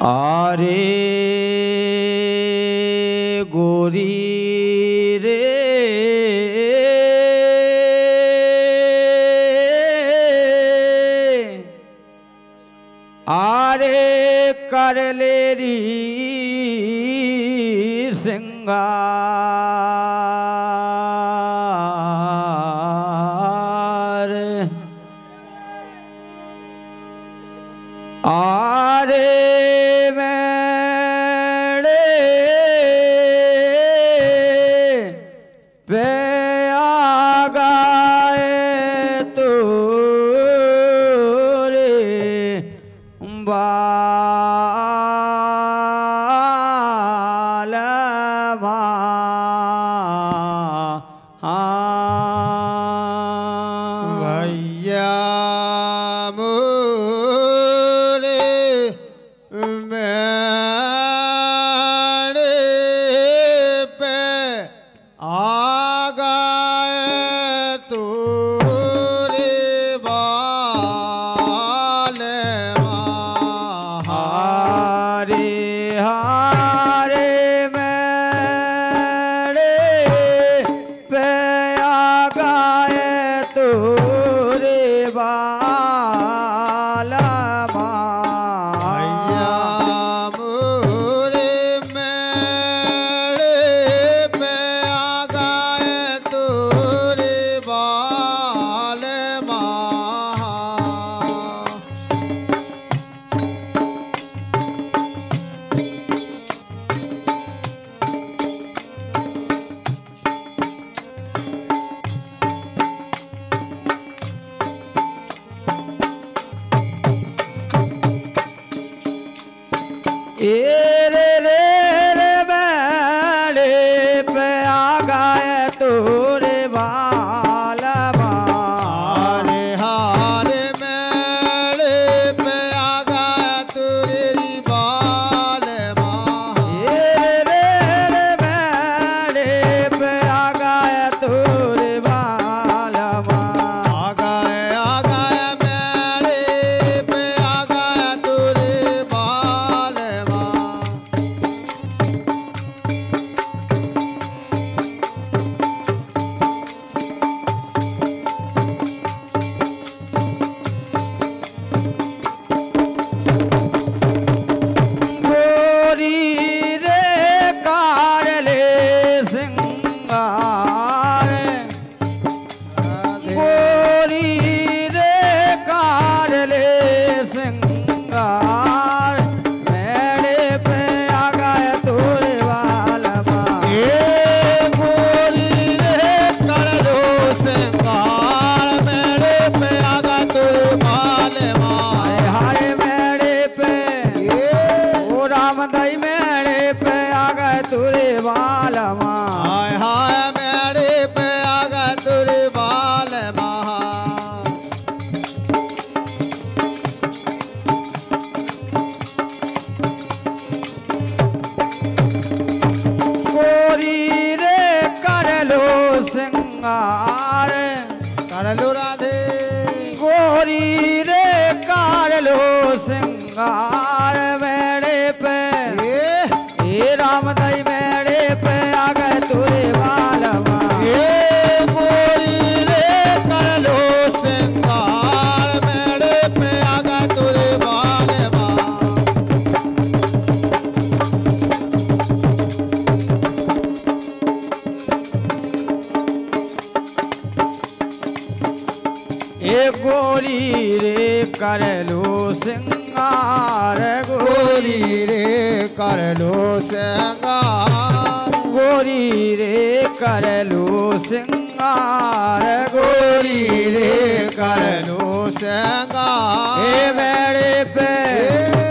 આરે ગોરી રે આરે કરલેરી સિંગા पे आ गाए तो रे मेरे पे आ गए तुरे बाल हाय हाय मेरे पे आ गए तुरे बाल गोरी रे कर लो सिंगार कर लो राधे। गोरी रे कर लो सिंगार ਏ ਗੋਰੀ ਰੇ ਕਰ ਲੋ ਸਿੰਗਾਰ ਗੋਰੀ ਰੇ ਕਰ ਲੋ ਸਿੰਗਾਰ ਗੋਰੀ ਰੇ ਕਰ ਲੋ ਸਿੰਗਾਰ ਗੋਰੀ ਰੇ ਕਰ ਲੋ ਸਿੰਗਾਰ ਏ ਮੇਰੇ ਪੈ